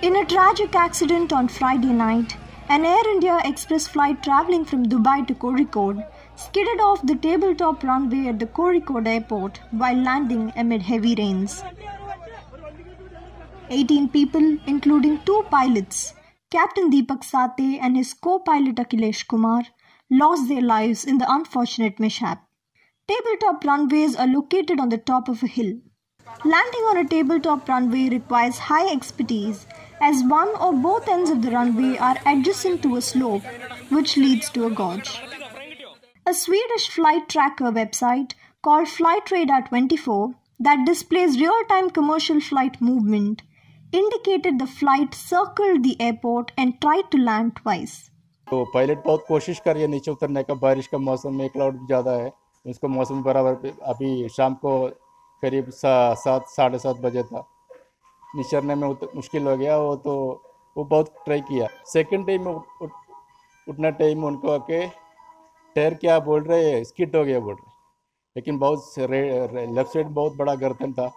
In a tragic accident on Friday night, an Air India Express flight traveling from Dubai to Kozhikode skidded off the tabletop runway at the Kozhikode airport while landing amid heavy rains. 18 people, including two pilots, Captain Deepak Sathe and his co-pilot Akhilesh Kumar, lost their lives in the unfortunate mishap. Tabletop runways are located on the top of a hill. Landing on a tabletop runway requires high expertise as one or both ends of the runway are adjacent to a slope which leads to a gorge. A Swedish flight tracker website called Flightradar24 that displays real-time commercial flight movement indicated the flight circled the airport and tried to land twice. तो pilot बहुत कोशिश कर रही है नीचे उतरने का बारिश का मौसम में क्लाउड ज़्यादा है उसको मौसम बराबर पे- अभी शाम को करीब सा, सात साढ़े सात बजे था। निचरने में उत, मुश्किल हो गया वो तो वो बहुत ट्राई किया। सेकंड टाइम में उठ- उठ- उठना टाइम उनको आके टायर क्या बोल रहे हैं स्किट हो गया बोल रहे लेकिन बहुत लेफ़्ट साइड बहुत बड़ा गर्दन था।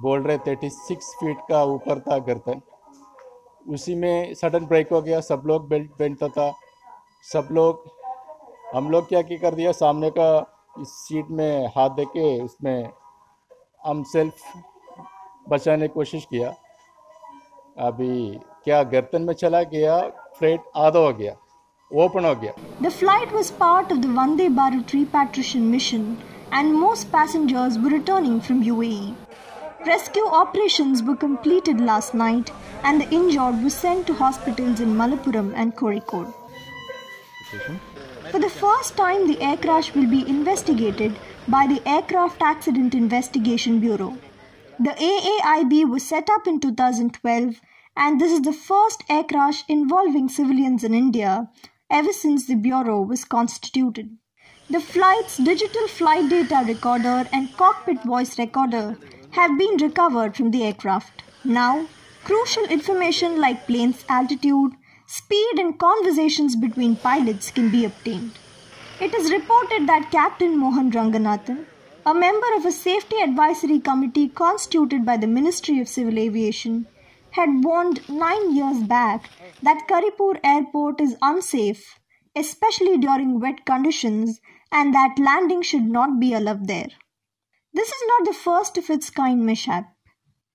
बोल रहे थर्टी सिक्स फीट का ऊपर था गर्दन। उसी में सडन ब्रेक हो गया सब लोग बेल्ट पहनता था। सब लोग हम लोग क्या क्या कर दिया सामने का इस सीट में हाथ दे के उसमें हम सेल्फ बचाने की कोशिश किया अभी क्या गर्दन में चला गया फ्रेट आधा हो गया ओपन हो गया The flight was part of the Vande Bharat repatriation mission and most passengers were returning from UAE. Rescue operations were completed last night and the injured were sent to hospitals in Malappuram and Kozhikode. For the first time, the air crash will be investigated by the Aircraft Accident Investigation Bureau. The AAIB was set up in 2012 and this is the first air crash involving civilians in India ever since the Bureau was constituted. The flight's digital flight data recorder and cockpit voice recorder have been recovered from the aircraft. Now, crucial information like plane's altitude, speed, and conversations between pilots can be obtained. It is reported that Captain Mohan Ranganathan, a member of a safety advisory committee constituted by the Ministry of Civil Aviation, had warned nine years back that Karipur Airport is unsafe, especially during wet conditions, and that landing should not be allowed there. This is not the first of its kind mishap.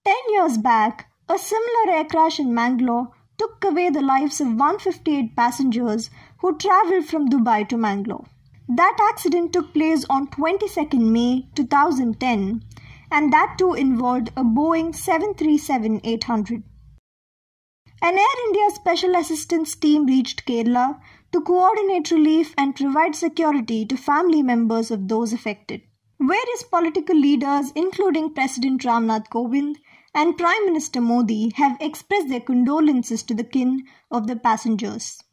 Ten years back, a similar air crash in Mangalore took away the lives of 158 passengers who travelled from Dubai to Mangalore. That accident took place on 22nd May 2010 and that too involved a Boeing 737 800. An Air India Special Assistance team reached Kerala to coordinate relief and provide security to family members of those affected. Various political leaders, including President Ramnath Kovind and Prime Minister Modi have expressed their condolences to the kin of the passengers.